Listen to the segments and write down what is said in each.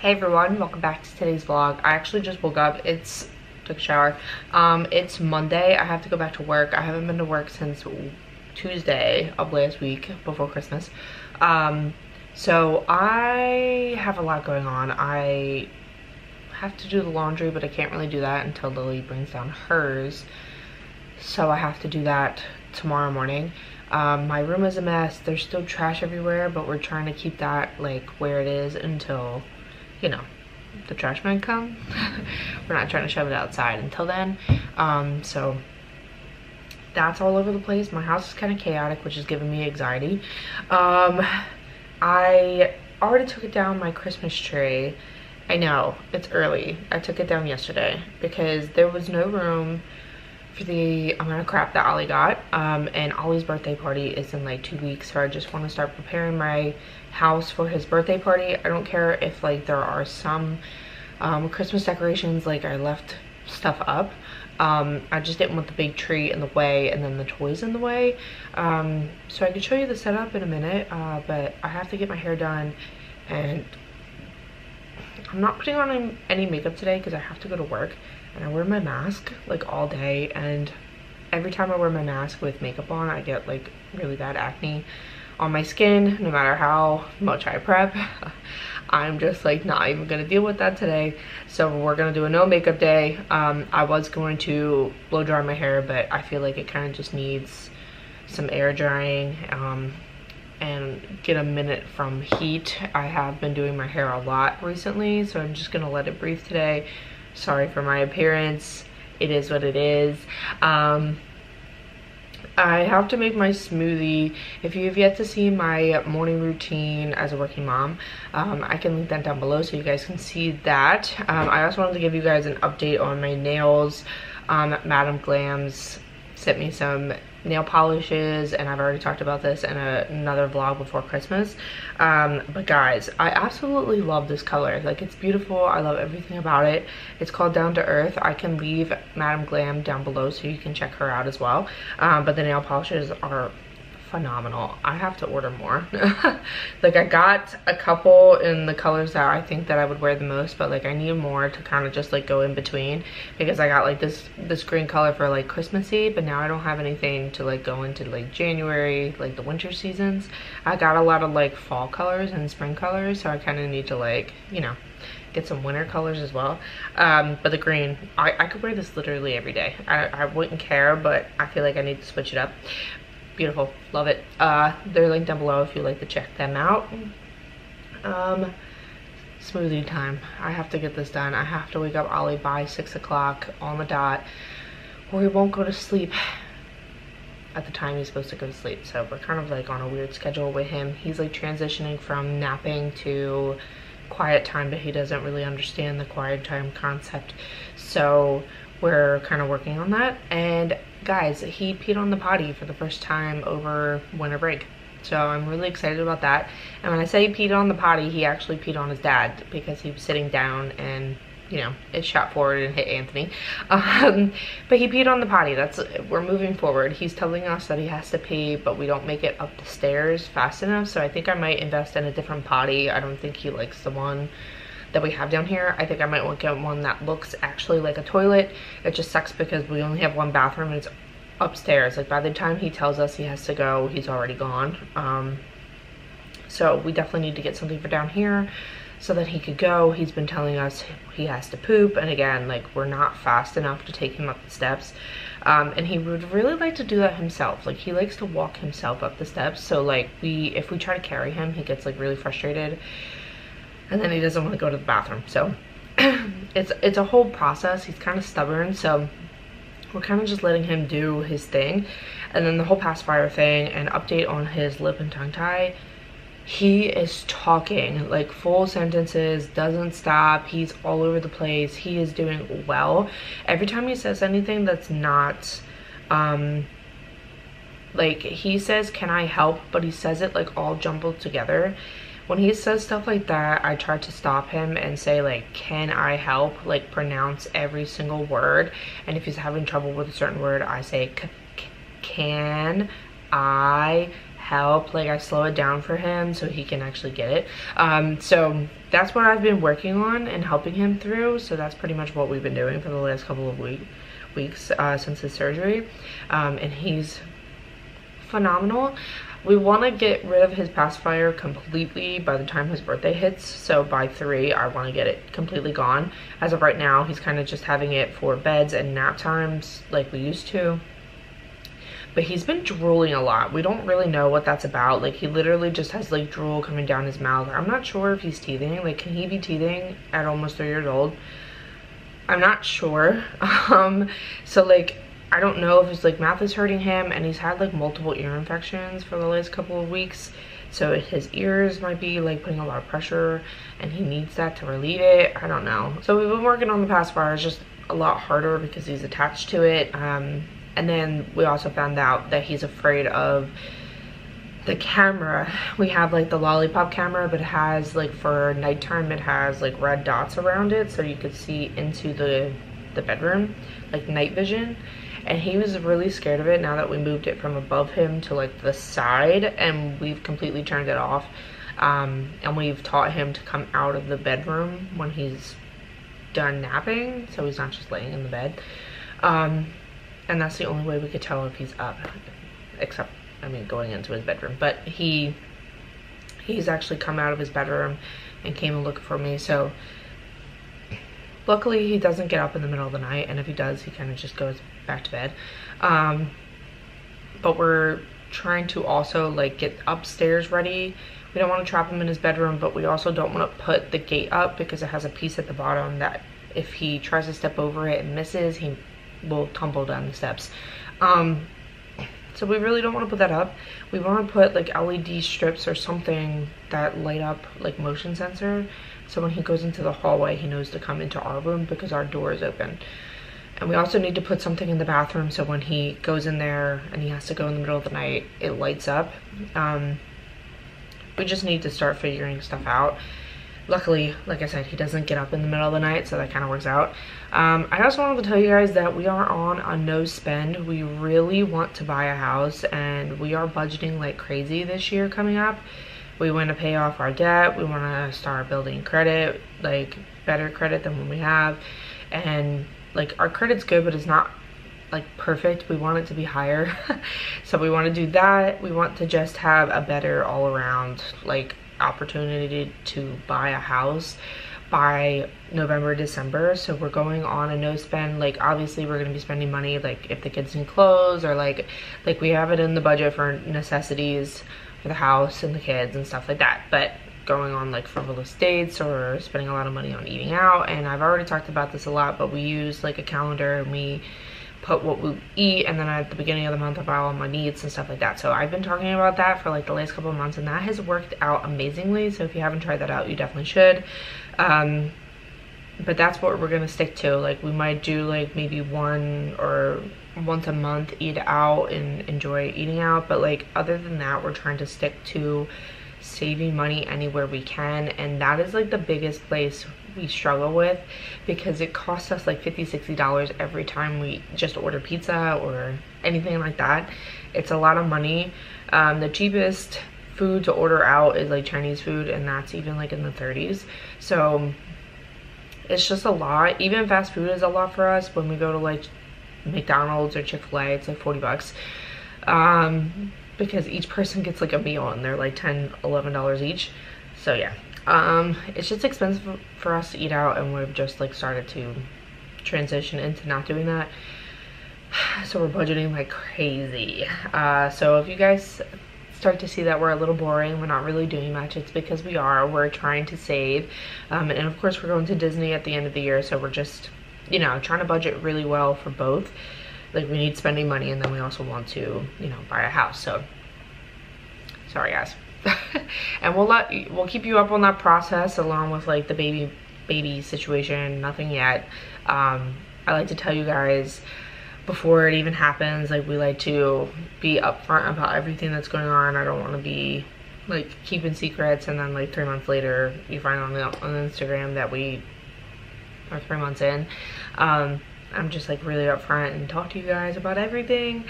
Hey everyone, welcome back to today's vlog. I actually just woke up. It's took a shower. Um, it's Monday. I have to go back to work. I haven't been to work since Tuesday of last week before Christmas. Um, so I have a lot going on. I have to do the laundry, but I can't really do that until Lily brings down hers. So I have to do that tomorrow morning. Um, my room is a mess. There's still trash everywhere, but we're trying to keep that like where it is until you know, the trash men come. We're not trying to shove it outside until then. Um, so that's all over the place. My house is kind of chaotic, which is giving me anxiety. Um, I already took it down my Christmas tree. I know, it's early. I took it down yesterday because there was no room for the amount of crap that Ollie got. Um, and Ollie's birthday party is in like two weeks, so I just want to start preparing my house for his birthday party. I don't care if like there are some um, Christmas decorations, like I left stuff up. Um, I just didn't want the big tree in the way and then the toys in the way. Um, so I could show you the setup in a minute, uh, but I have to get my hair done and I'm not putting on any makeup today because I have to go to work and I wear my mask like all day and every time I wear my mask with makeup on I get like really bad acne on my skin no matter how much I prep. I'm just like not even gonna deal with that today. So we're gonna do a no makeup day. Um, I was going to blow dry my hair but I feel like it kind of just needs some air drying um, and get a minute from heat. I have been doing my hair a lot recently so I'm just gonna let it breathe today sorry for my appearance it is what it is um, I have to make my smoothie. If you have yet to see my morning routine as a working mom, um, I can link that down below so you guys can see that. Um, I also wanted to give you guys an update on my nails. Um, Madam Glams sent me some nail polishes and I've already talked about this in a, another vlog before Christmas. Um, but guys I absolutely love this color. Like it's beautiful. I love everything about it. It's called Down to Earth. I can leave Madam Glam down below so you can check her out as well. Um, but the nail polishes are phenomenal. I have to order more. like I got a couple in the colors that I think that I would wear the most, but like I need more to kind of just like go in between because I got like this this green color for like Christmassy, but now I don't have anything to like go into like January, like the winter seasons. I got a lot of like fall colors and spring colors, so I kind of need to like, you know, get some winter colors as well um, but the green I, I could wear this literally every day I, I wouldn't care but I feel like I need to switch it up beautiful. Love it. Uh they're linked down below if you'd like to check them out. Um smoothie time. I have to get this done. I have to wake up ollie by six o'clock on the dot or he won't go to sleep at the time he's supposed to go to sleep. So we're kind of like on a weird schedule with him. He's like transitioning from napping to quiet time but he doesn't really understand the quiet time concept. So we're kind of working on that. And guys he peed on the potty for the first time over winter break. So i'm really excited about that. And when i say he peed on the potty he actually peed on his dad because he was sitting down and you know it shot forward and hit anthony. Um, but he peed on the potty. That's we're moving forward. He's telling us that he has to pee but we don't make it up the stairs fast enough. So i think i might invest in a different potty. I don't think he likes the one that we have down here. I think I might want to get one that looks actually like a toilet. It just sucks because we only have one bathroom and it's upstairs. Like by the time he tells us he has to go, he's already gone. Um, so we definitely need to get something for down here so that he could go. He's been telling us he has to poop. And again, like we're not fast enough to take him up the steps. Um, and he would really like to do that himself. Like he likes to walk himself up the steps. So like we, if we try to carry him, he gets like really frustrated and then he doesn't want to go to the bathroom. So it's it's a whole process. He's kind of stubborn, so we're kind of just letting him do his thing. And then the whole pacifier thing and update on his lip and tongue tie. He is talking like full sentences, doesn't stop. He's all over the place. He is doing well. Every time he says anything that's not um like he says can I help but he says it like all jumbled together when he says stuff like that, I try to stop him and say like, can I help? Like pronounce every single word. And if he's having trouble with a certain word, I say, can I help? Like I slow it down for him so he can actually get it. Um, so that's what I've been working on and helping him through. So that's pretty much what we've been doing for the last couple of week, weeks uh, since his surgery. Um, and he's phenomenal. We want to get rid of his pacifier completely by the time his birthday hits. So by three, I want to get it completely gone. As of right now, he's kind of just having it for beds and nap times like we used to but he's been drooling a lot. We don't really know what that's about. Like he literally just has like drool coming down his mouth. I'm not sure if he's teething. Like can he be teething at almost three years old? I'm not sure. Um, so like I don't know if his like mouth is hurting him and he's had like multiple ear infections for the last couple of weeks. So his ears might be like putting a lot of pressure and he needs that to relieve it. I don't know. So we've been working on the pacifier. It's just a lot harder because he's attached to it. Um, and then we also found out that he's afraid of the camera we have like the lollipop camera but it has like for nighttime it has like red dots around it so you could see into the the bedroom like night vision and he was really scared of it now that we moved it from above him to like the side and we've completely turned it off. Um, and we've taught him to come out of the bedroom when he's done napping so he's not just laying in the bed. Um, and that's the only way we could tell if he's up except i mean going into his bedroom. But he he's actually come out of his bedroom and came and looked for me so luckily he doesn't get up in the middle of the night and if he does he kind of just goes back to bed um but we're trying to also like get upstairs ready we don't want to trap him in his bedroom but we also don't want to put the gate up because it has a piece at the bottom that if he tries to step over it and misses he will tumble down the steps. Um, so we really don't want to put that up. We want to put like LED strips or something that light up like motion sensor. So when he goes into the hallway, he knows to come into our room because our door is open. And we also need to put something in the bathroom so when he goes in there and he has to go in the middle of the night, it lights up. Um, we just need to start figuring stuff out luckily like i said he doesn't get up in the middle of the night so that kind of works out um, i also wanted to tell you guys that we are on a no spend we really want to buy a house and we are budgeting like crazy this year coming up we want to pay off our debt we want to start building credit like better credit than what we have and like our credit's good but it's not like perfect we want it to be higher so we want to do that we want to just have a better all around like opportunity to buy a house by November, December. So we're going on a no spend. Like obviously we're gonna be spending money like if the kids need clothes or like like we have it in the budget for necessities for the house and the kids and stuff like that. But going on like frivolous dates or spending a lot of money on eating out and I've already talked about this a lot but we use like a calendar and we put what we eat and then at the beginning of the month I buy all my needs and stuff like that. So I've been talking about that for like the last couple of months and that has worked out amazingly. So if you haven't tried that out, you definitely should. Um, but that's what we're gonna stick to. Like we might do like maybe one or once a month eat out and enjoy eating out. But like other than that, we're trying to stick to saving money anywhere we can and that is like the biggest place we struggle with because it costs us like 50 60 dollars every time we just order pizza or anything like that it's a lot of money um, the cheapest food to order out is like chinese food and that's even like in the 30s so it's just a lot. Even fast food is a lot for us. When we go to like mcdonald's or chick-fil-a it's like 40 bucks. Um, because each person gets like a meal and they're like 10 11 dollars each. So yeah. Um it's just expensive for us to eat out and we've just like started to transition into not doing that. So we're budgeting like crazy. Uh so if you guys start to see that we're a little boring. We're not really doing much. It's because we are. We're trying to save. Um, and of course we're going to disney at the end of the year so we're just you know trying to budget really well for both. Like we need spending money and then we also want to you know buy a house so. Sorry guys. And we'll let we'll keep you up on that process along with like the baby baby situation. Nothing yet. Um i like to tell you guys before it even happens like we like to be upfront about everything that's going on i don't want to be like keeping secrets and then like three months later you find on, the, on instagram that we are three months in um I'm just like really upfront and talk to you guys about everything.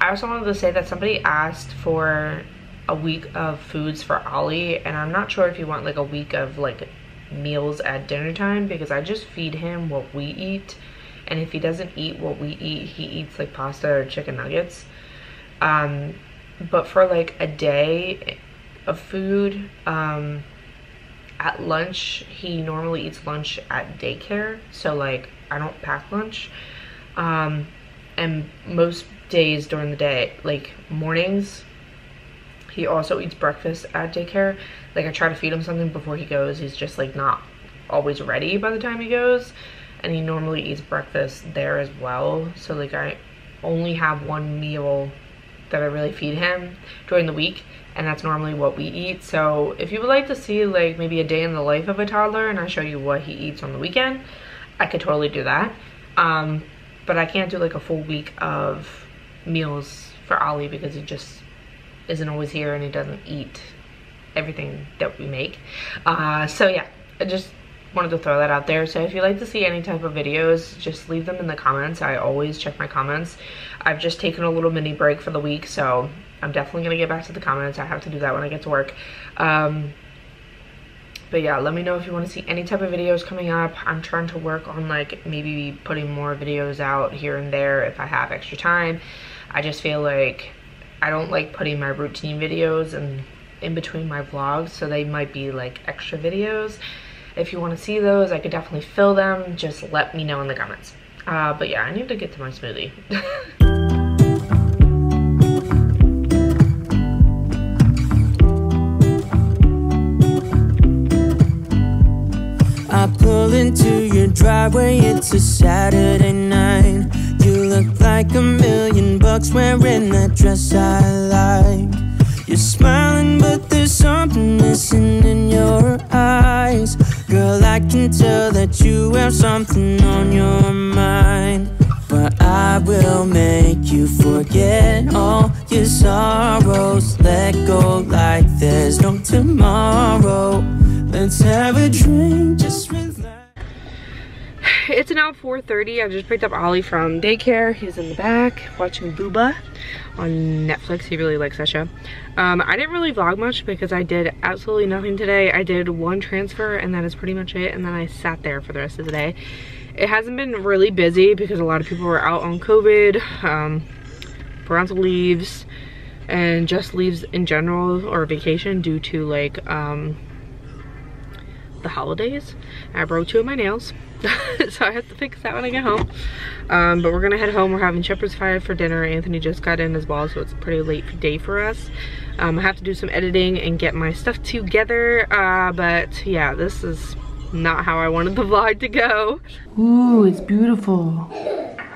I also wanted to say that somebody asked for a week of foods for Ollie and I'm not sure if you want like a week of like meals at dinner time because I just feed him what we eat. And if he doesn't eat what we eat, he eats like pasta or chicken nuggets. Um, but for like a day of food, um, at lunch, he normally eats lunch at daycare. So like I don't pack lunch. Um, and most days during the day, like mornings, he also eats breakfast at daycare. Like I try to feed him something before he goes. He's just like not always ready by the time he goes. And he normally eats breakfast there as well. So like I only have one meal that I really feed him during the week and that's normally what we eat. So if you would like to see like maybe a day in the life of a toddler and I show you what he eats on the weekend, I could totally do that. Um, but I can't do like a full week of meals for Ollie because he just isn't always here and he doesn't eat everything that we make. Uh, so yeah, just wanted to throw that out there. So if you like to see any type of videos, just leave them in the comments. I always check my comments. I've just taken a little mini break for the week, so I'm definitely gonna get back to the comments. I have to do that when I get to work. Um, but yeah let me know if you want to see any type of videos coming up i'm trying to work on like maybe putting more videos out here and there if i have extra time i just feel like i don't like putting my routine videos and in between my vlogs so they might be like extra videos if you want to see those i could definitely fill them just let me know in the comments uh, but yeah i need to get to my smoothie I pull into your driveway, it's a Saturday night. You look like a million bucks wearing that dress I like. You're smiling, but there's something missing tell that you have something on your mind. But I will make you forget all your sorrows. Let go like there's no tomorrow. Let's have a drink, just relax. it's now 4.30. I just picked up Ollie from daycare. He's in the back watching Booba on Netflix. He really likes that show. Um, I didn't really vlog much because I did absolutely nothing today. I did one transfer and that is pretty much it. And then I sat there for the rest of the day. It hasn't been really busy because a lot of people were out on COVID, um, parental leaves, and just leaves in general or vacation due to like um, the holidays. I broke two of my nails. so I have to fix that when I get home. Um, but we're gonna head home. We're having shepherd's pie for dinner. Anthony just got in as well, so it's a pretty late day for us. Um, I have to do some editing and get my stuff together. Uh, but yeah, this is not how I wanted the vlog to go. Ooh, it's beautiful.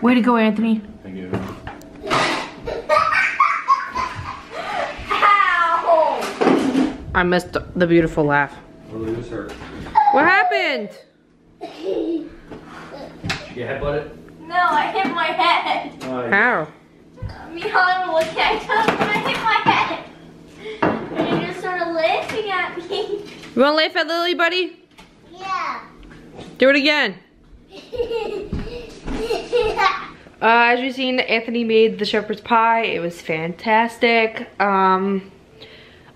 Way to go, Anthony. Thank you. I missed the beautiful laugh. What did this hurt? What happened? Did you get headbutted? No, I hit my head. Oh, How? Me and Ollie were looking at each other and I hit my head. And he just started laughing at me. You wanna laugh at Lily, buddy? Yeah. Do it again. Uh, as you've seen, Anthony made the shepherd's pie. It was fantastic. Um,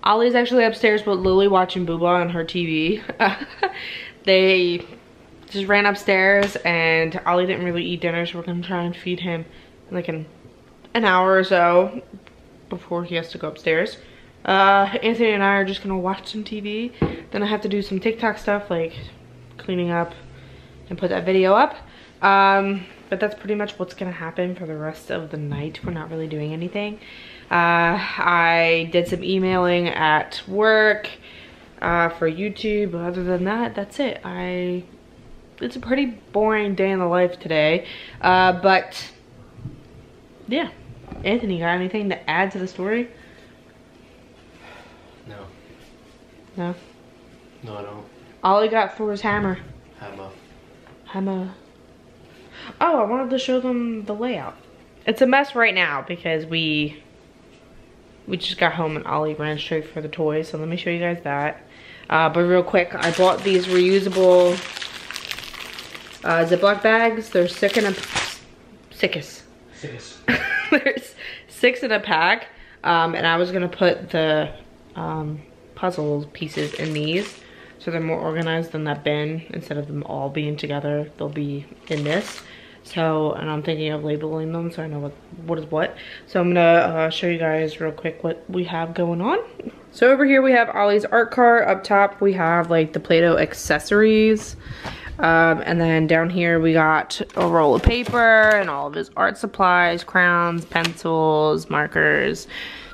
Ollie's actually upstairs with Lily watching Booba on her TV. they just ran upstairs and Ollie didn't really eat dinner, so we're gonna try and feed him like an, an hour or so before he has to go upstairs. Uh, Anthony and I are just gonna watch some TV. Then I have to do some TikTok stuff like cleaning up and put that video up. Um, but that's pretty much what's gonna happen for the rest of the night. We're not really doing anything. Uh, I did some emailing at work uh, for YouTube. But other than that, that's it. I it's a pretty boring day in the life today. Uh, but yeah, Anthony, got anything to add to the story? No. No. No, I don't. Ollie got for Thor's hammer. Hammer. Hammer. Oh, I wanted to show them the layout. It's a mess right now because we we just got home and Ollie ran straight for the toys. So let me show you guys that. Uh, but real quick, I bought these reusable uh, Ziploc bags. They're sick in a sickest. Six. There's six in a pack. Um, and I was gonna put the um, puzzle pieces in these. So they're more organized than that bin. Instead of them all being together, they'll be in this. So, and I'm thinking of labeling them so I know what, what is what. So I'm gonna uh, show you guys real quick what we have going on. So over here we have Ollie's art cart. Up top we have like the Play-Doh accessories. Um, and then down here we got a roll of paper and all of his art supplies, crowns, pencils, markers.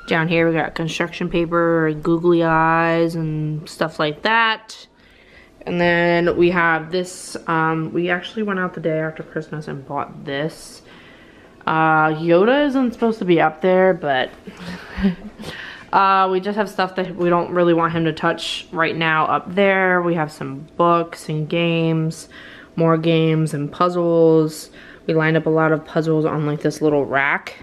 Down here we got construction paper, googly eyes and stuff like that. And then we have this, um, we actually went out the day after Christmas and bought this. Uh, Yoda isn't supposed to be up there, but uh, we just have stuff that we don't really want him to touch right now up there. We have some books and games, more games and puzzles. We lined up a lot of puzzles on like this little rack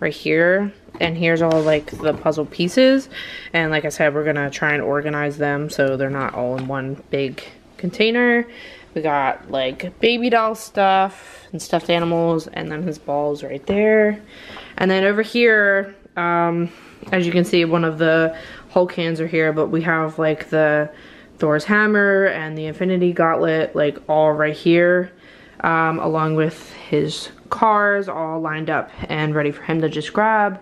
right here and here's all like the puzzle pieces. And like I said we're gonna try and organize them so they're not all in one big container. We got like baby doll stuff and stuffed animals and then his balls right there. And then over here um, as you can see one of the Hulk cans are here but we have like the Thor's hammer and the infinity gauntlet like all right here um, along with his cars all lined up and ready for him to just grab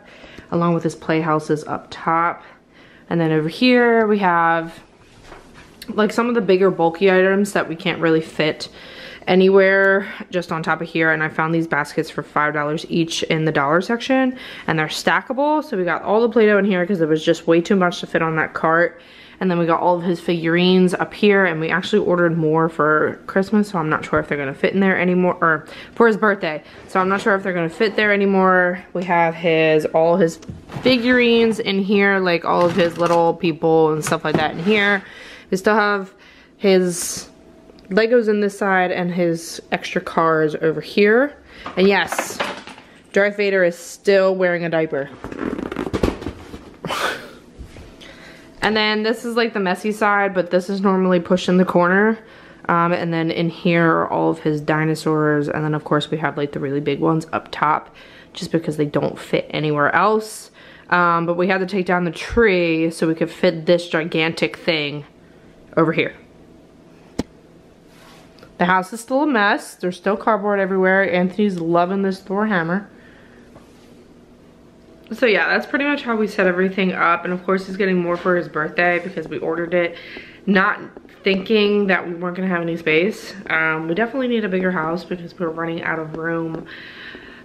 along with his playhouses up top. And then over here we have like some of the bigger bulky items that we can't really fit anywhere just on top of here. And I found these baskets for five dollars each in the dollar section. And they're stackable. So we got all the Play-Doh in here because it was just way too much to fit on that cart and then we got all of his figurines up here and we actually ordered more for Christmas. So I'm not sure if they're gonna fit in there anymore or for his birthday. So I'm not sure if they're gonna fit there anymore. We have his, all his figurines in here, like all of his little people and stuff like that in here. We still have his Legos in this side and his extra cars over here. And yes, Darth Vader is still wearing a diaper. And then this is like the messy side, but this is normally pushed in the corner. Um, and then in here are all of his dinosaurs. And then of course we have like the really big ones up top just because they don't fit anywhere else. Um, but we had to take down the tree so we could fit this gigantic thing over here. The house is still a mess. There's still cardboard everywhere. Anthony's loving this Thor hammer so yeah that's pretty much how we set everything up. And of course he's getting more for his birthday because we ordered it not thinking that we weren't gonna have any space. Um, we definitely need a bigger house because we're running out of room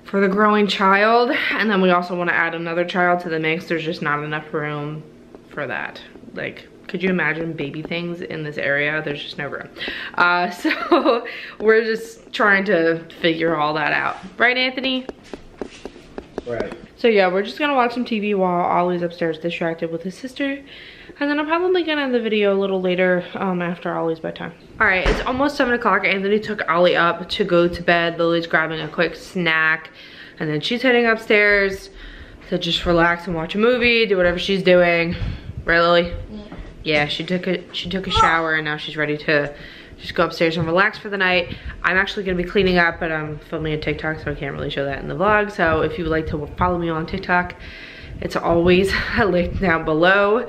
for the growing child. And then we also want to add another child to the mix. There's just not enough room for that. Like could you imagine baby things in this area? There's just no room. Uh, so we're just trying to figure all that out. Right anthony? Right. So yeah, we're just gonna watch some TV while Ollie's upstairs distracted with his sister. And then I'm probably gonna end the video a little later um, after Ollie's bedtime. All right, it's almost seven o'clock. Anthony took Ollie up to go to bed. Lily's grabbing a quick snack. And then she's heading upstairs to just relax and watch a movie, do whatever she's doing. Right, Lily? Yeah. Yeah, she took a, she took a shower and now she's ready to just go upstairs and relax for the night. I'm actually gonna be cleaning up, but I'm filming a TikTok, so I can't really show that in the vlog. So if you would like to follow me on TikTok, it's always linked down below.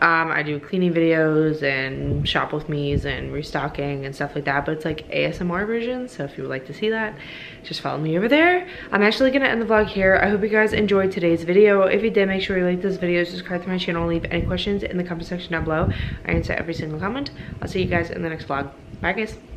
Um, I do cleaning videos and shop with me's and restocking and stuff like that, but it's like ASMR version. So if you would like to see that, just follow me over there. I'm actually gonna end the vlog here. I hope you guys enjoyed today's video. If you did, make sure you like this video, subscribe to my channel, leave any questions in the comment section down below. I answer every single comment. I'll see you guys in the next vlog. Bye guys.